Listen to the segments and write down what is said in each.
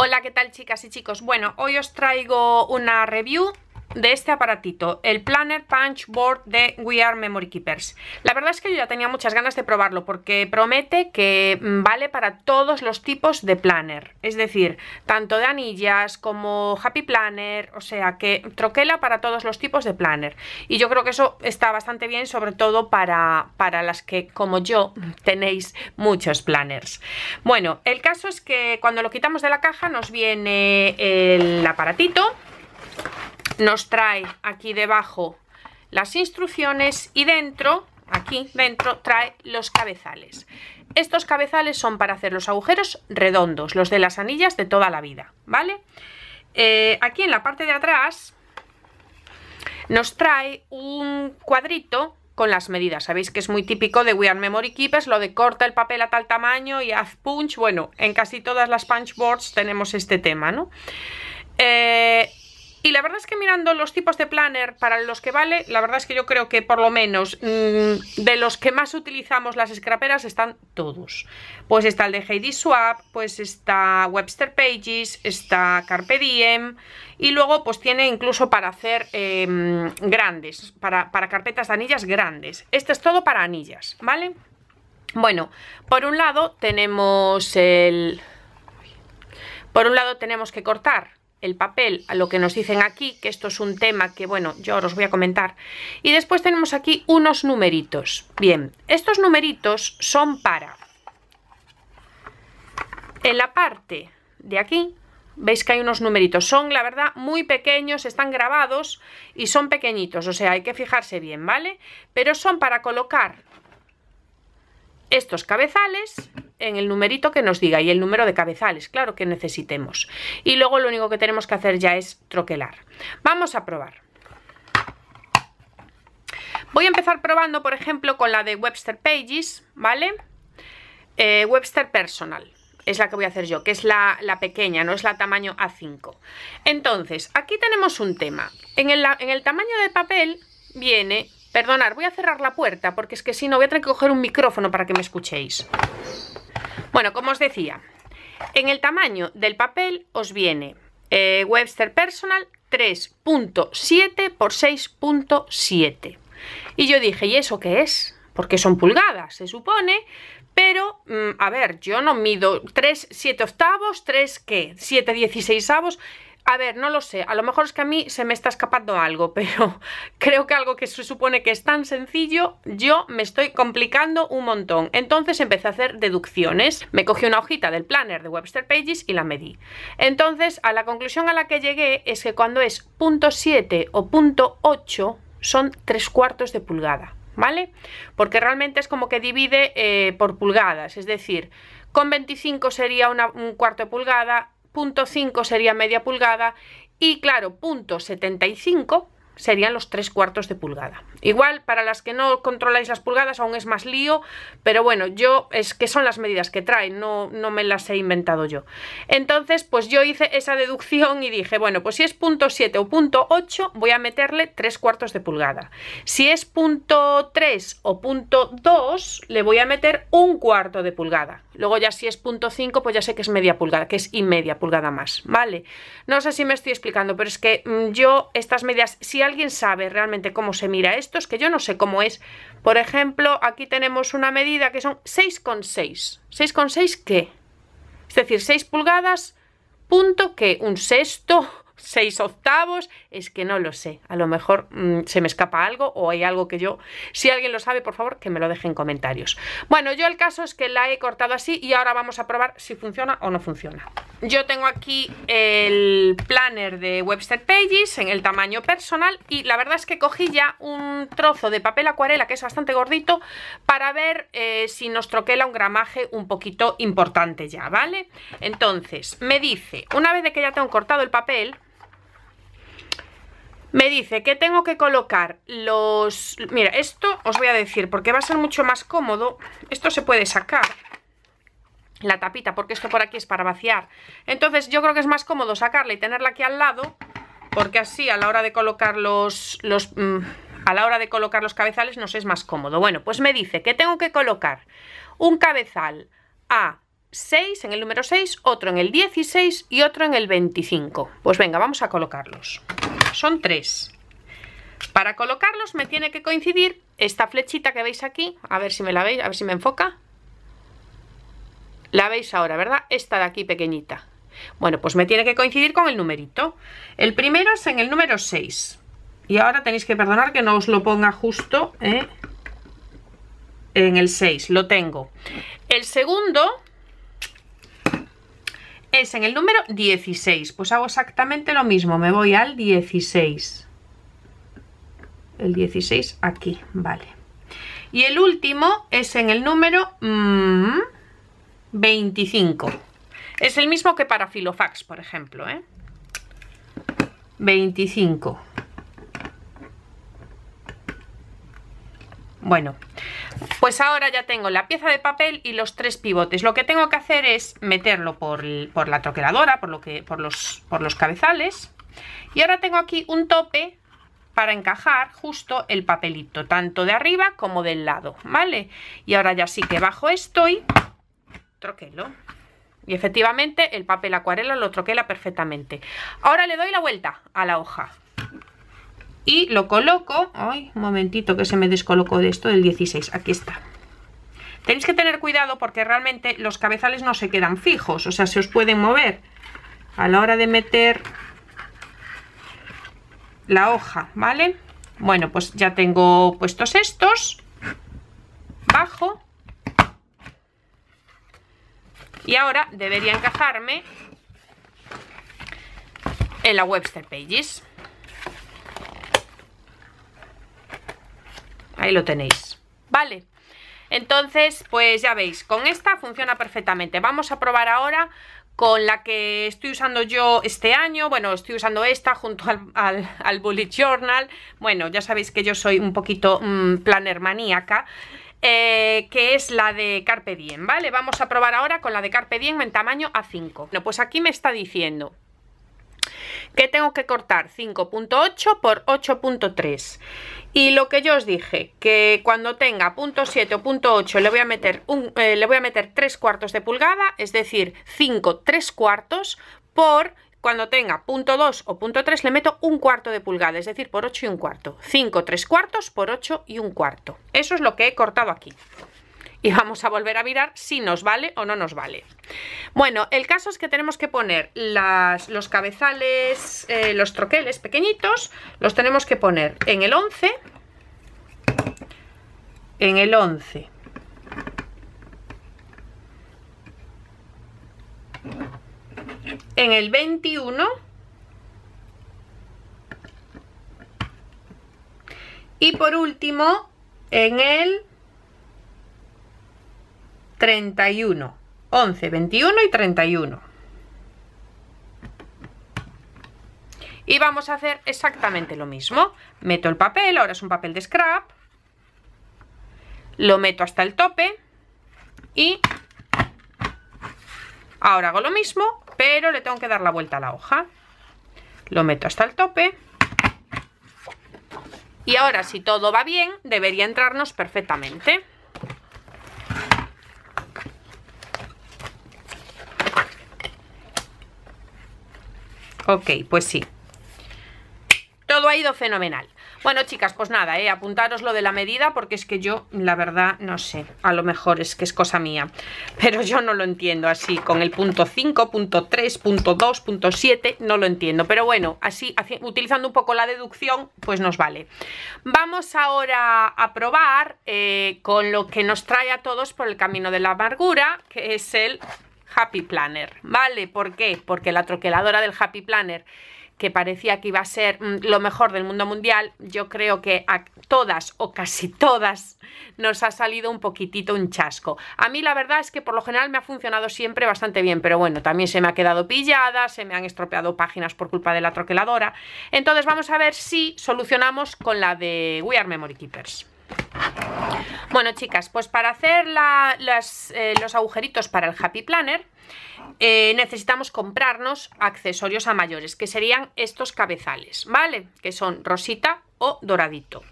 Hola, ¿qué tal chicas y chicos? Bueno, hoy os traigo una review de este aparatito, el Planner Punch Board de We Are Memory Keepers. La verdad es que yo ya tenía muchas ganas de probarlo porque promete que mm, vale para todos los tipos de planner, es decir, tanto de anillas como Happy Planner, o sea que troquela para todos los tipos de planner. Y yo creo que eso está bastante bien, sobre todo para, para las que, como yo, tenéis muchos planners. Bueno, el caso es que cuando lo quitamos de la caja nos viene el aparatito nos trae aquí debajo las instrucciones y dentro, aquí dentro, trae los cabezales. Estos cabezales son para hacer los agujeros redondos, los de las anillas de toda la vida, ¿vale? Eh, aquí en la parte de atrás nos trae un cuadrito con las medidas. Sabéis que es muy típico de We Are Memory Keepers, lo de corta el papel a tal tamaño y haz punch. Bueno, en casi todas las punch boards tenemos este tema, ¿no? Eh, y la verdad es que mirando los tipos de planner para los que vale, la verdad es que yo creo que por lo menos mm, de los que más utilizamos las scraperas están todos. Pues está el de Heidi Swap, pues está Webster Pages, está Carpe Diem y luego pues tiene incluso para hacer em, grandes, para, para carpetas de anillas grandes. Este es todo para anillas, ¿vale? Bueno, por un lado tenemos el... Por un lado tenemos que cortar el papel a lo que nos dicen aquí, que esto es un tema que, bueno, yo os voy a comentar. Y después tenemos aquí unos numeritos. Bien, estos numeritos son para... En la parte de aquí, veis que hay unos numeritos. Son, la verdad, muy pequeños, están grabados y son pequeñitos, o sea, hay que fijarse bien, ¿vale? Pero son para colocar estos cabezales en el numerito que nos diga y el número de cabezales, claro que necesitemos. Y luego lo único que tenemos que hacer ya es troquelar. Vamos a probar. Voy a empezar probando, por ejemplo, con la de Webster Pages, ¿vale? Eh, Webster Personal, es la que voy a hacer yo, que es la, pequeña, no es la tamaño A5. Entonces, aquí tenemos un tema. En el, en el tamaño de papel viene Perdonad, voy a cerrar la puerta porque es que si no voy a tener que coger un micrófono para que me escuchéis. Bueno, como os decía, en el tamaño del papel os viene eh, Webster Personal 3.7 por 6.7. Y yo dije, ¿y eso qué es? Porque son pulgadas, se supone, pero, mm, a ver, yo no mido 3, 7 octavos, 3, ¿qué? 7, 16 avos. A ver, no lo sé, a lo mejor es que a mí se me está escapando algo, pero creo que algo que se supone que es tan sencillo, yo me estoy complicando un montón. Entonces empecé a hacer deducciones. Me cogí una hojita del planner de Webster Pages y la medí. Entonces, a la conclusión a la que llegué es que cuando es punto .7 o punto .8 son tres cuartos de pulgada. ¿Vale? Porque realmente es como que divide eh, por pulgadas, es decir, con 25 sería un cuarto de pulgada, punto 5 sería media pulgada y claro, punto 75 serían los tres cuartos de pulgada. Igual para las que no controláis las pulgadas aún es más lío, pero bueno, yo es que son las medidas que traen, no, no me las he inventado yo. Entonces, pues yo hice esa deducción y dije, bueno, pues si es punto 7 o punto 8, voy a meterle tres cuartos de pulgada. Si es punto 3 o punto 2, le voy a meter un cuarto de pulgada. Luego ya si es punto 5, pues ya sé que es media pulgada, que es y media pulgada más, ¿vale? No sé si me estoy explicando, pero es que mm, yo estas medidas, si alguien sabe realmente cómo se mira esto, es que yo no sé cómo es. Por ejemplo, aquí tenemos una medida que son 6,6. ¿6,6 qué? Es decir, 6 pulgadas, punto que un sexto 6 octavos, es que no lo sé. A lo mejor mm, se me escapa algo o hay algo que yo... Si alguien lo sabe, por favor, que me lo deje en comentarios. Bueno, yo el caso es que la he cortado así y ahora vamos a probar si funciona o no funciona. Yo tengo aquí el planner de Webster Pages en el tamaño personal y la verdad es que cogí ya un trozo de papel acuarela que es bastante gordito para ver eh, si nos troquela un gramaje un poquito importante ya, ¿vale? Entonces, me dice, una vez de que ya tengo cortado el papel, me dice que tengo que colocar los... Mira, esto os voy a decir, porque va a ser mucho más cómodo. Esto se puede sacar, la tapita, porque esto por aquí es para vaciar. Entonces yo creo que es más cómodo sacarla y tenerla aquí al lado, porque así a la hora de colocar los... los mm, a la hora de colocar los cabezales nos es más cómodo. Bueno, pues me dice que tengo que colocar un cabezal a 6 en el número 6, otro en el 16 y otro en el 25. Pues venga, vamos a colocarlos. Son 3. Para colocarlos me tiene que coincidir esta flechita que veis aquí. A ver si me la veis, a ver si me enfoca. La veis ahora, ¿verdad? Esta de aquí pequeñita. Bueno, pues me tiene que coincidir con el numerito. El primero es en el número 6. Y ahora tenéis que perdonar que no os lo ponga justo ¿eh? en el 6. Lo tengo. El segundo es en el número 16. Pues hago exactamente lo mismo. Me voy al 16. El 16 aquí, vale. Y el último es en el número 25. Mm, es el mismo que para Filofax, por ejemplo. ¿eh? 25. Bueno, pues ahora ya tengo la pieza de papel y los tres pivotes. Lo que tengo que hacer es meterlo por, la troqueladora, por, lo que, los, por los cabezales. Y ahora tengo aquí un tope para encajar justo el papelito, tanto de arriba como del lado, ¿vale? Y ahora ya sí que bajo esto y troquelo. Y efectivamente el papel acuarela lo troquela perfectamente. Ahora le doy la vuelta a la hoja. Y lo coloco... Ay, un momentito que se me descolocó de esto del 16. Aquí está. Tenéis que tener cuidado porque realmente los cabezales no se quedan fijos. O sea, se os pueden mover a la hora de meter la hoja, ¿vale? Bueno, pues ya tengo puestos estos. Bajo y ahora debería encajarme en la Webster Pages. Ahí lo tenéis. Vale. Entonces, pues ya veis, con esta funciona perfectamente. Vamos a probar ahora con la que estoy usando yo este año, bueno, estoy usando esta junto al, Bullet Journal, bueno, ya sabéis que yo soy un poquito mm, planner maníaca, eh, que es la de Carpe Diem, ¿vale? Vamos a probar ahora con la de Carpe Diem en tamaño A5. Bueno, pues aquí me está diciendo que tengo que cortar 5.8 por 8.3 y lo que yo os dije que cuando tenga punto 7 o punto 8 le voy a meter un, eh, le voy a meter 3 cuartos de pulgada es decir 5 3 cuartos por cuando tenga punto 2 o punto 3 le meto un cuarto de pulgada, es decir, por 8 y un cuarto. 5 3 cuartos por 8 y un cuarto. Eso es lo que he cortado aquí. Y vamos a volver a mirar si nos vale o no nos vale. Bueno, el caso es que tenemos que poner los cabezales, eh, los troqueles pequeñitos, los tenemos que poner en el 11, en el 11, en el 21 y por último en el 31 11, 21 y 31 y vamos a hacer exactamente lo mismo meto el papel, ahora es un papel de scrap lo meto hasta el tope y ahora hago lo mismo pero le tengo que dar la vuelta a la hoja. Lo meto hasta el tope. Y ahora, si todo va bien, debería entrarnos perfectamente. Ok, pues sí. Todo ha ido fenomenal. Bueno, chicas, pues nada, eh, apuntaros lo de la medida porque es que yo, la verdad, no sé, a lo mejor es que es cosa mía, pero yo no lo entiendo así, con el punto 5, punto 3, punto 2, punto 7, no lo entiendo, pero bueno, así, utilizando un poco la deducción, pues nos vale. Vamos ahora a probar eh, con lo que nos trae a todos por el camino de la amargura, que es el Happy Planner, ¿vale? ¿Por qué? Porque la troqueladora del Happy Planner que parecía que iba a ser mm, lo mejor del mundo mundial, yo creo que a todas o casi todas nos ha salido un poquitito un chasco. A mí la verdad es que por lo general me ha funcionado siempre bastante bien, pero bueno, también se me ha quedado pillada, se me han estropeado páginas por culpa de la troqueladora. Entonces vamos a ver si solucionamos con la de We Are Memory Keepers. Bueno chicas, pues para hacer eh, los agujeritos para el Happy Planner eh, necesitamos comprarnos accesorios a mayores, que serían estos cabezales, ¿vale? Que son rosita o doradito.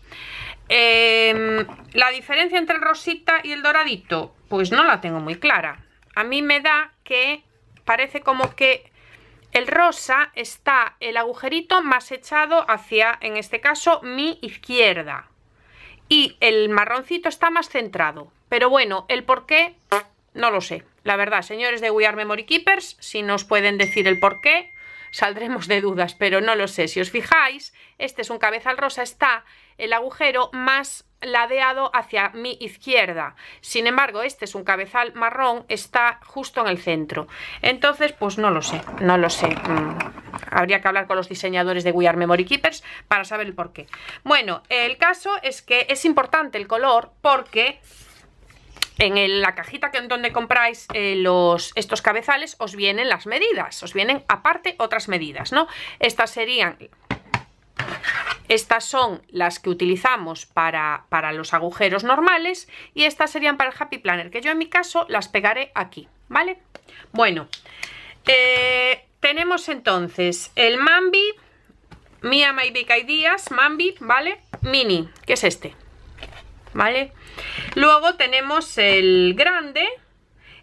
Em, la diferencia entre el rosita y el doradito, pues no la tengo muy clara. a mí me da que parece como que el rosa está el agujerito más echado hacia, en este caso, mi izquierda. Y el marroncito está más centrado. Pero bueno, el por qué, no lo sé. La verdad, señores de We Are Memory Keepers, si nos pueden decir el por qué, saldremos de dudas, pero no lo sé. Si os fijáis, este es un cabezal rosa, está el agujero más ladeado hacia mi izquierda. Sin embargo, este es un cabezal marrón, está justo en el centro. Entonces, pues no lo sé, no lo sé. Mm, habría que hablar con los diseñadores de We Memory Keepers para saber el por qué. Bueno, el caso es que es importante el color porque en la cajita que, donde compráis eh, estos cabezales os vienen las medidas, os vienen aparte otras medidas, ¿no? Estas serían estas son las que utilizamos para, los agujeros normales y estas serían para el Happy Planner, que yo en mi caso las pegaré aquí, ¿vale? Bueno, eh, tenemos entonces el Mambi, Mia My Big Ideas, Mambi, ¿vale? Mini, que es este, ¿vale? Luego tenemos el grande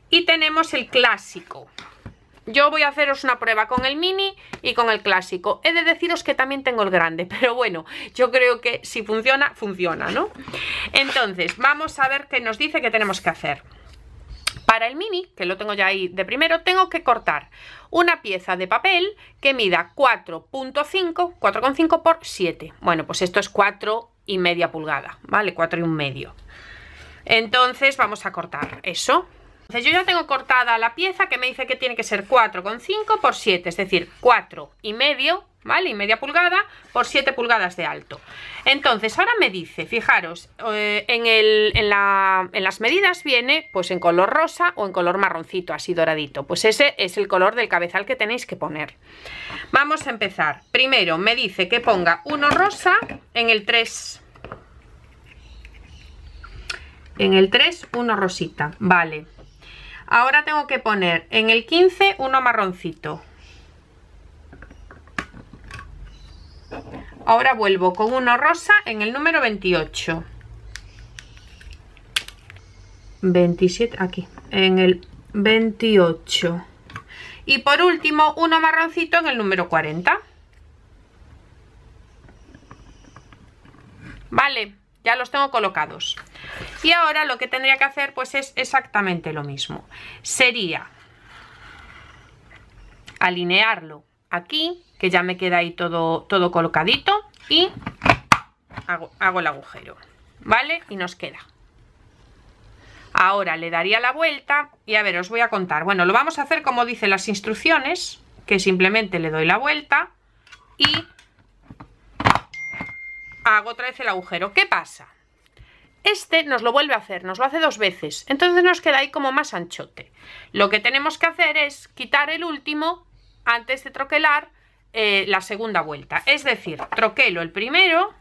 y tenemos el clásico, yo voy a haceros una prueba con el mini y con el clásico. He de deciros que también tengo el grande, pero bueno, yo creo que si funciona, funciona, ¿no? Entonces, vamos a ver qué nos dice que tenemos que hacer. Para el mini, que lo tengo ya ahí de primero, tengo que cortar una pieza de papel que mida 4.5, 4,5 por 7. Bueno, pues esto es 4 y media pulgada, ¿vale? 4 y un medio. Entonces vamos a cortar eso yo ya tengo cortada la pieza que me dice que tiene que ser 4,5 por 7, es decir, 4 y medio, ¿vale? Y media pulgada por 7 pulgadas de alto. Entonces, ahora me dice, fijaros, eh, en, en, las medidas viene pues en color rosa o en color marroncito, así doradito. Pues ese es el color del cabezal que tenéis que poner. Vamos a empezar. Primero me dice que ponga uno rosa en el 3. En el 3, uno rosita. Vale. Ahora tengo que poner en el 15 uno marroncito. Ahora vuelvo con uno rosa en el número 28. 27, aquí, en el 28. Y por último, uno marroncito en el número 40. Vale, ya los tengo colocados. Y ahora lo que tendría que hacer pues es exactamente lo mismo. Sería alinearlo aquí, que ya me queda ahí todo, todo colocadito y hago, hago el agujero, ¿vale? Y nos queda. Ahora le daría la vuelta y a ver, os voy a contar. Bueno, lo vamos a hacer como dicen las instrucciones, que simplemente le doy la vuelta y hago otra vez el agujero. ¿Qué pasa? Este nos lo vuelve a hacer, nos lo hace dos veces, entonces nos queda ahí como más anchote. Lo que tenemos que hacer es quitar el último antes de troquelar eh, la segunda vuelta. Es decir, troquelo el primero,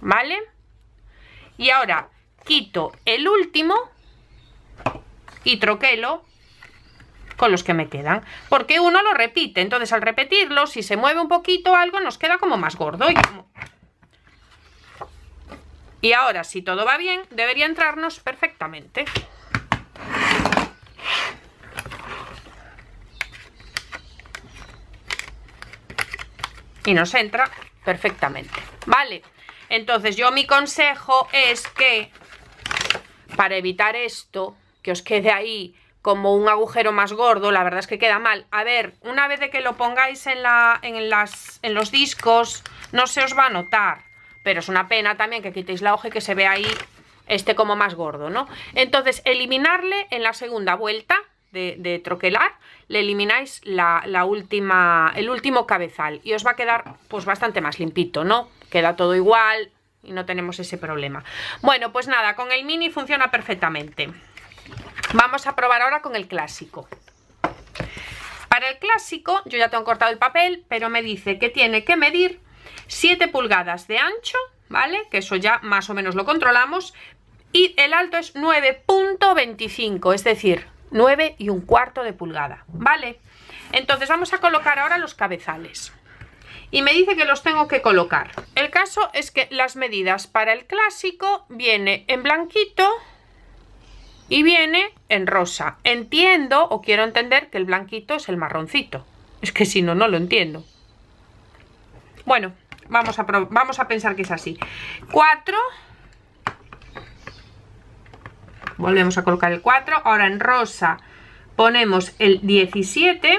¿vale? Y ahora quito el último y troquelo con los que me quedan. Porque uno lo repite, entonces al repetirlo, si se mueve un poquito algo, nos queda como más gordo. Y, y ahora, si todo va bien, debería entrarnos perfectamente. Y nos entra perfectamente. Vale, entonces yo mi consejo es que para evitar esto, que os quede ahí como un agujero más gordo, la verdad es que queda mal. A ver, una vez de que lo pongáis en, los discos, no se os va a notar. Pero es una pena también que quitéis la hoja y que se vea ahí este como más gordo, ¿no? Entonces, eliminarle en la segunda vuelta de, troquelar, le elimináis la, la, última, el último cabezal y os va a quedar pues bastante más limpito, ¿no? Queda todo igual y no tenemos ese problema. Bueno, pues nada, con el mini funciona perfectamente. Vamos a probar ahora con el clásico. Para el clásico, yo ya tengo cortado el papel, pero me dice que tiene que medir 7 pulgadas de ancho, ¿vale? Que eso ya más o menos lo controlamos. Y el alto es 9.25, es decir, 9 y un cuarto de pulgada, ¿vale? Entonces vamos a colocar ahora los cabezales. y me dice que los tengo que colocar. El caso es que las medidas para el clásico viene en blanquito y viene en rosa. Entiendo o quiero entender que el blanquito es el marroncito. Es que si no, no lo entiendo. Bueno, vamos a, vamos a pensar que es así. 4. Volvemos a colocar el 4. Ahora en rosa ponemos el 17.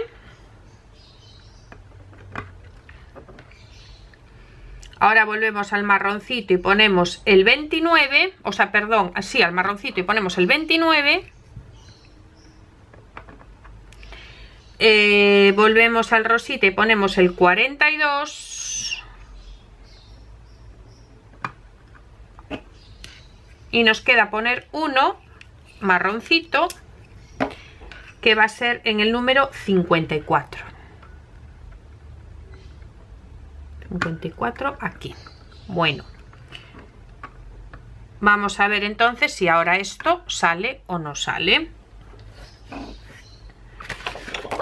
Ahora volvemos al marroncito y ponemos el 29, o sea, perdón, así al marroncito y ponemos el 29. Eh, volvemos al rosita y ponemos el 42. Y nos queda poner uno marroncito que va a ser en el número 54. 54 aquí. Bueno vamos a ver entonces si ahora esto sale o no sale.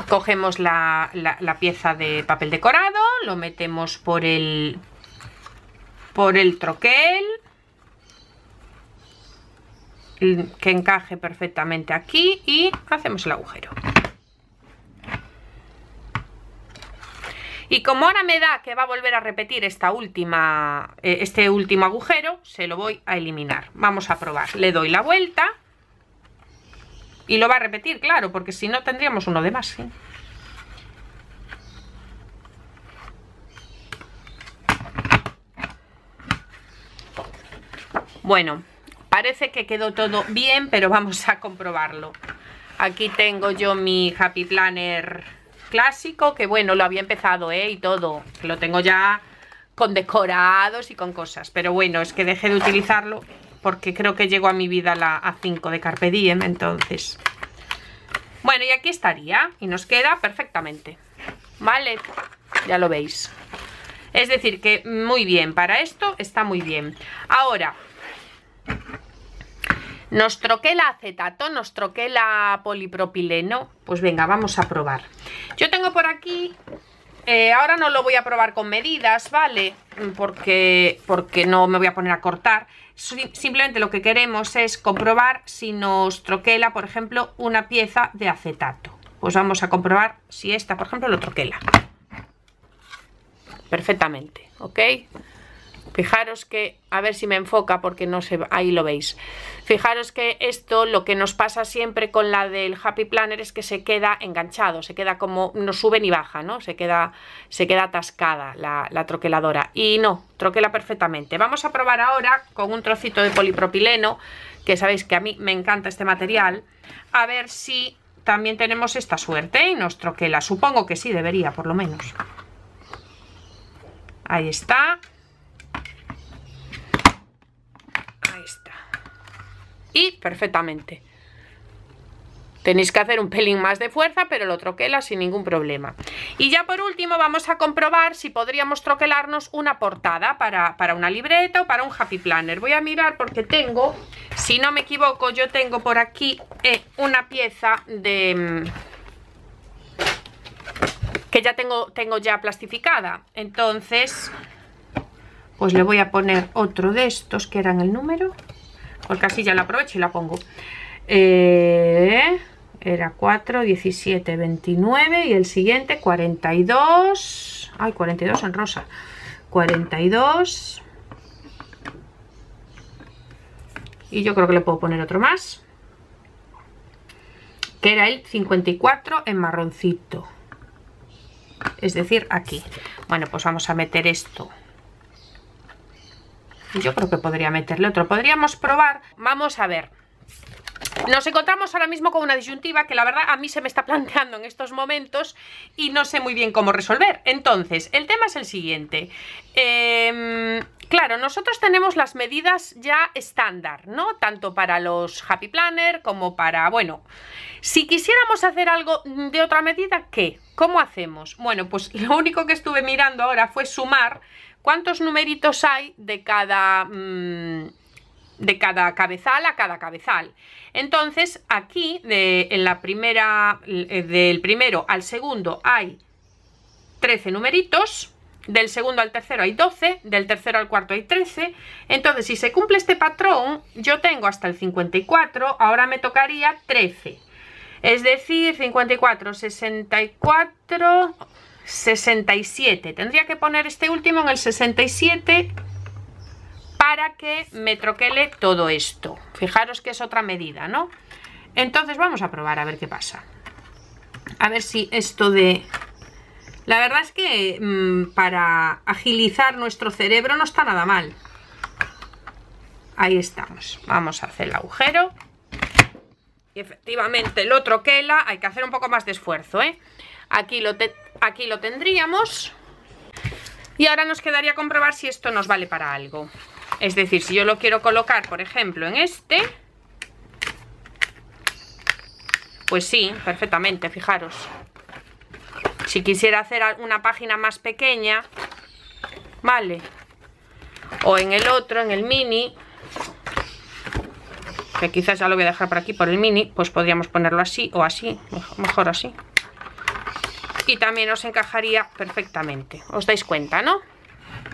Cogemos la, la, pieza de papel decorado lo metemos por el por el troquel que encaje perfectamente aquí y hacemos el agujero Y como ahora me da que va a volver a repetir esta última, eh, este último agujero, se lo voy a eliminar. Vamos a probar. Le doy la vuelta. Y lo va a repetir, claro, porque si no tendríamos uno de más. Bueno, parece que quedó todo bien, pero vamos a comprobarlo. Aquí tengo yo mi Happy Planner clásico, que bueno, lo había empezado, ¿eh? Y todo, lo tengo ya con decorados y con cosas. Pero bueno, es que dejé de utilizarlo porque creo que llegó a mi vida la A5 de Carpe entonces... Bueno, y aquí estaría, y nos queda perfectamente, ¿vale? Ya lo veis. Es decir, que muy bien, para esto está muy bien. Ahora, nos troqué la acetato, nos troqué la polipropileno. Pues venga, vamos a probar. Yo tengo por aquí... Eh, ahora no lo voy a probar con medidas, ¿vale? Porque, porque no me voy a poner a cortar. Simplemente lo que queremos es comprobar si nos troquela, por ejemplo, una pieza de acetato. Pues vamos a comprobar si esta, por ejemplo, lo troquela. Perfectamente, ¿ok? Fijaros que, a ver si me enfoca porque no sé, ahí lo veis. Fijaros que esto, lo que nos pasa siempre con la del Happy Planner es que se queda enganchado, se queda como, no sube ni baja, ¿no? Se queda, se queda atascada la, la troqueladora. Y no, troquela perfectamente. Vamos a probar ahora con un trocito de polipropileno, que sabéis que a mí me encanta este material, a ver si también tenemos esta suerte y nos troquela. Supongo que sí, debería, por lo menos. Ahí está. Y perfectamente. Tenéis que hacer un pelín más de fuerza, pero lo troquela sin ningún problema. Y ya por último vamos a comprobar si podríamos troquelarnos una portada para, una libreta o para un happy planner. Voy a mirar porque tengo, si no me equivoco, yo tengo por aquí eh, una pieza de... Mm, que ya tengo, tengo ya plastificada. Entonces, pues le voy a poner otro de estos que eran el número porque así ya la aprovecho y la pongo. Eh, era 4, 17, 29 y el siguiente 42. Ay, 42 en rosa. 42. Y yo creo que le puedo poner otro más. Que era el 54 en marroncito. Es decir, aquí. Bueno, pues vamos a meter esto yo creo que podría meterle otro. Podríamos probar. Vamos a ver. Nos encontramos ahora mismo con una disyuntiva que la verdad a mí se me está planteando en estos momentos y no sé muy bien cómo resolver. Entonces, el tema es el siguiente. Em, claro, nosotros tenemos las medidas ya estándar, ¿no? Tanto para los Happy Planner como para, bueno, si quisiéramos hacer algo de otra medida, ¿qué? ¿Cómo hacemos? Bueno, pues lo único que estuve mirando ahora fue sumar cuántos numeritos hay de cada, mm, de cada cabezal a cada cabezal. Entonces, aquí, de, en la primera, eh, del primero al segundo hay 13 numeritos del segundo al tercero hay 12, del tercero al cuarto hay 13. Entonces, si se cumple este patrón, yo tengo hasta el 54, ahora me tocaría 13. Es decir, 54, 64, 67. Tendría que poner este último en el 67 para que me troquele todo esto. Fijaros que es otra medida, ¿no? Entonces vamos a probar a ver qué pasa. A ver si esto de la verdad es que mm, para agilizar nuestro cerebro no está nada mal. Ahí estamos. Vamos a hacer el agujero. Y efectivamente el otro quela hay que hacer un poco más de esfuerzo, ¿eh? Aquí lo, aquí lo tendríamos. Y ahora nos quedaría comprobar si esto nos vale para algo. Es decir, si yo lo quiero colocar, por ejemplo, en este... Pues sí, perfectamente, fijaros. Si quisiera hacer una página más pequeña, vale. O en el otro, en el mini, que quizás ya lo voy a dejar por aquí, por el mini, pues podríamos ponerlo así o así, mejor, así. Y también os encajaría perfectamente, os dais cuenta, ¿no?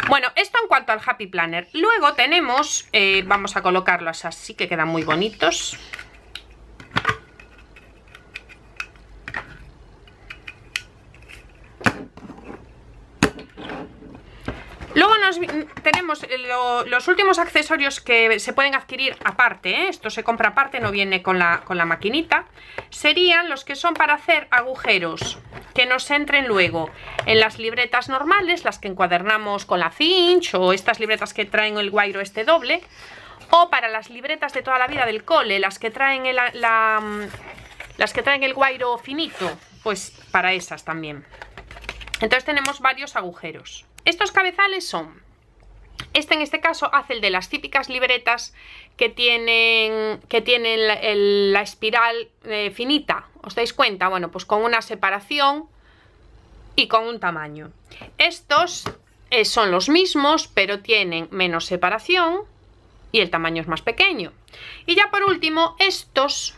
Bueno, esto en cuanto al Happy Planner. Luego tenemos, eh, vamos a colocarlos así, que quedan muy bonitos. Luego tenemos los últimos accesorios que se pueden adquirir aparte, ¿eh? esto se compra aparte, no viene con la, con la maquinita, serían los que son para hacer agujeros que nos entren luego en las libretas normales, las que encuadernamos con la cinch o estas libretas que traen el guairo este doble, o para las libretas de toda la vida del cole, las que traen el, las que traen el guairo finito, pues para esas también. Entonces tenemos varios agujeros. Estos cabezales son... Este en este caso hace el de las típicas libretas que tienen, que tienen la, espiral eh, finita. ¿Os dais cuenta? Bueno, pues con una separación y con un tamaño. Estos eh, son los mismos, pero tienen menos separación y el tamaño es más pequeño. Y ya por último, estos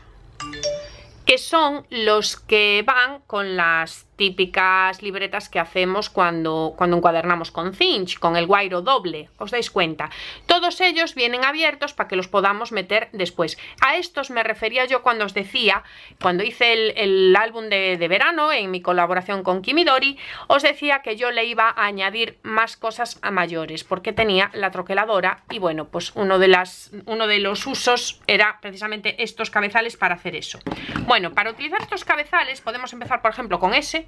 que son los que van con las típicas libretas que hacemos cuando, cuando encuadernamos con cinch, con el guairo doble, os dais cuenta. Todos ellos vienen abiertos para que los podamos meter después. A estos me refería yo cuando os decía, cuando hice el, álbum de, verano en mi colaboración con Kimidori, os decía que yo le iba a añadir más cosas a mayores, porque tenía la troqueladora y bueno, pues uno de, las, uno de los usos era precisamente estos cabezales para hacer eso. Bueno, para utilizar estos cabezales podemos empezar por ejemplo con ese,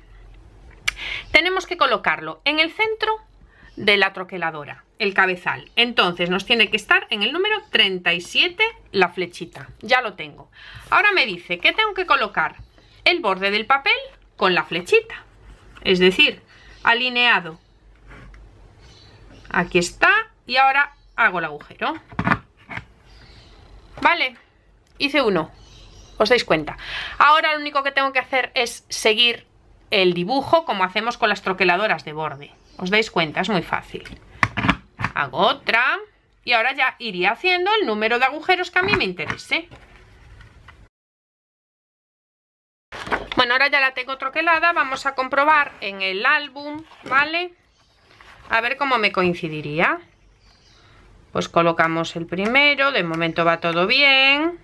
tenemos que colocarlo en el centro de la troqueladora, el cabezal. Entonces nos tiene que estar en el número 37 la flechita. Ya lo tengo. Ahora me dice que tengo que colocar el borde del papel con la flechita. Es decir, alineado. Aquí está. Y ahora hago el agujero. Vale. Hice uno. ¿Os dais cuenta? Ahora lo único que tengo que hacer es seguir el dibujo como hacemos con las troqueladoras de borde. ¿Os dais cuenta? Es muy fácil. Hago otra. Y ahora ya iría haciendo el número de agujeros que a mí me interese. Bueno, ahora ya la tengo troquelada. Vamos a comprobar en el álbum, ¿vale? A ver cómo me coincidiría. Pues colocamos el primero. De momento va todo bien.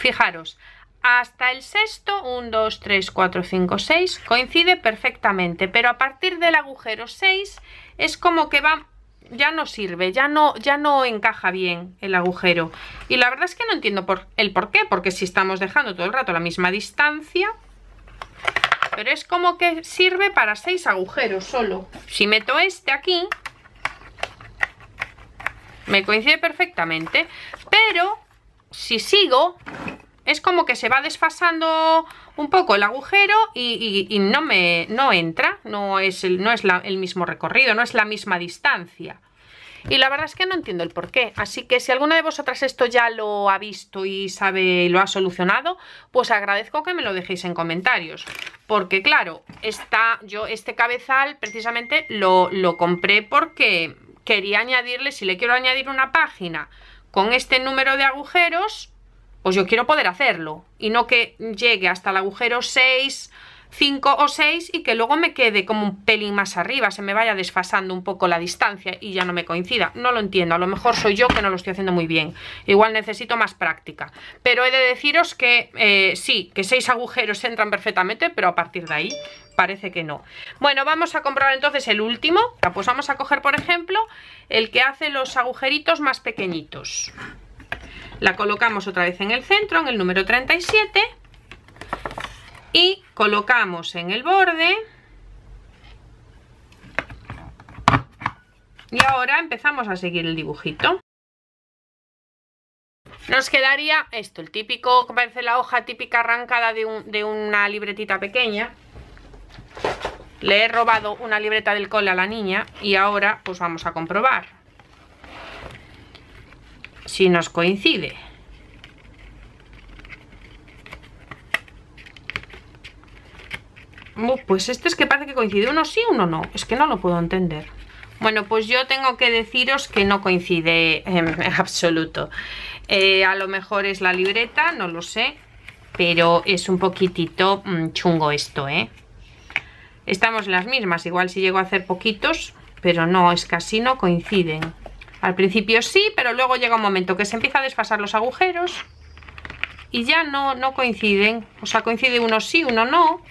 Fijaros, hasta el sexto, 1, 2, 3, 4, 5, 6, coincide perfectamente, pero a partir del agujero 6 es como que va, ya no sirve, ya no, ya no encaja bien el agujero. Y la verdad es que no entiendo por, el por qué, porque si estamos dejando todo el rato la misma distancia, pero es como que sirve para 6 agujeros solo. Si meto este aquí, me coincide perfectamente, pero si sigo es como que se va desfasando un poco el agujero y, no me no entra, no es, el, no es el mismo recorrido, no es la misma distancia. Y la verdad es que no entiendo el por qué. Así que si alguna de vosotras esto ya lo ha visto y sabe lo ha solucionado, pues agradezco que me lo dejéis en comentarios. Porque claro, está, yo este cabezal precisamente lo, lo compré porque quería añadirle, si le quiero añadir una página con este número de agujeros, pues yo quiero poder hacerlo y no que llegue hasta el agujero 6 5 o 6 y que luego me quede como un pelín más arriba, se me vaya desfasando un poco la distancia y ya no me coincida. No lo entiendo, a lo mejor soy yo que no lo estoy haciendo muy bien. Igual necesito más práctica. Pero he de deciros que eh, sí, que 6 agujeros entran perfectamente, pero a partir de ahí parece que no. Bueno, vamos a comprobar entonces el último. Pues vamos a coger, por ejemplo, el que hace los agujeritos más pequeñitos. La colocamos otra vez en el centro, en el número 37 y colocamos en el borde. Y ahora empezamos a seguir el dibujito. Nos quedaría esto, el típico, parece la hoja típica arrancada de, de una libretita pequeña. Le he robado una libreta del cole a la niña y ahora pues vamos a comprobar si nos coincide pues este es que parece que coincide uno sí, uno no. Es que no lo puedo entender. Bueno, pues yo tengo que deciros que no coincide en absoluto. Eh, a lo mejor es la libreta, no lo sé. Pero es un poquitito mm, chungo esto, ¿eh? Estamos en las mismas. Igual si llego a hacer poquitos, pero no, es casi no coinciden. Al principio sí, pero luego llega un momento que se empieza a desfasar los agujeros y ya no, no coinciden. O sea, coincide uno sí, uno no.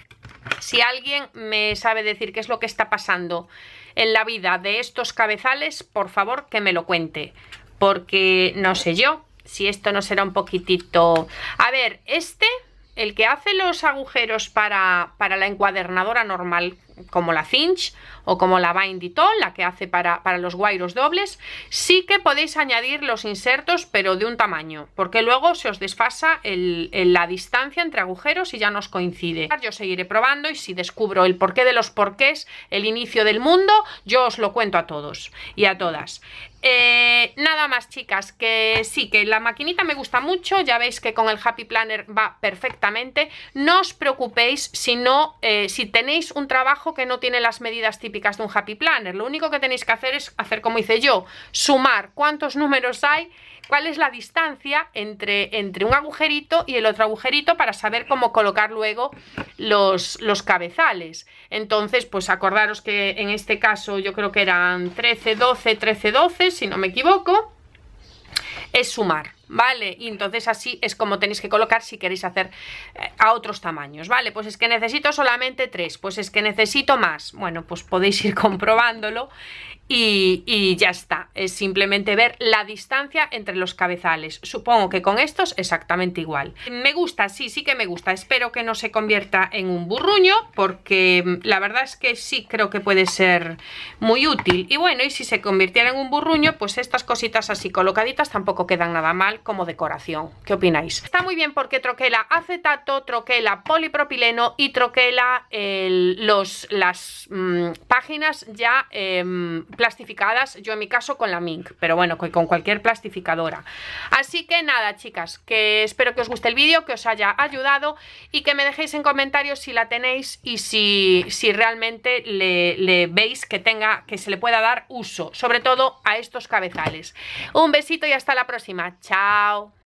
Si alguien me sabe decir qué es lo que está pasando en la vida de estos cabezales, por favor que me lo cuente. Porque no sé yo si esto no será un poquitito... A ver, este, el que hace los agujeros para, para la encuadernadora normal, como la Finch o como la Binditol, la que hace para, los guairos dobles, sí que podéis añadir los insertos, pero de un tamaño, porque luego se os desfasa la distancia entre agujeros y ya nos coincide. Yo seguiré probando y si descubro el porqué de los porqués, el inicio del mundo, yo os lo cuento a todos y a todas. Eh, nada más chicas, que sí, que la maquinita me gusta mucho, ya veis que con el Happy Planner va perfectamente, no os preocupéis si, no, eh, si tenéis un trabajo que no tiene las medidas típicas de un Happy Planner, lo único que tenéis que hacer es hacer como hice yo, sumar cuántos números hay, cuál es la distancia entre, entre un agujerito y el otro agujerito para saber cómo colocar luego los, los cabezales. Entonces, pues acordaros que en este caso yo creo que eran 13, 12, 13, 12, si no me equivoco, es sumar. ¿vale? Y entonces así es como tenéis que colocar si queréis hacer eh, a otros tamaños, ¿vale? Pues es que necesito solamente tres, pues es que necesito más. Bueno, pues podéis ir comprobándolo y, ya está. Es simplemente ver la distancia entre los cabezales. Supongo que con estos exactamente igual. Me gusta, sí, sí que me gusta. Espero que no se convierta en un burruño porque mm, la verdad es que sí creo que puede ser muy útil. Y bueno, y si se convirtiera en un burruño, pues estas cositas así colocaditas tampoco quedan nada mal como decoración. ¿Qué opináis? Está muy bien porque troquela acetato, troquela polipropileno y troquela los, las mm, páginas ya em, plastificadas, yo en mi caso con la Mink, pero bueno, con cualquier plastificadora. Así que nada, chicas, que espero que os guste el vídeo, que os haya ayudado y que me dejéis en comentarios si la tenéis y si, si realmente le, veis que tenga, que se le pueda dar uso, sobre todo a estos cabezales. Un besito y hasta la próxima. Chao.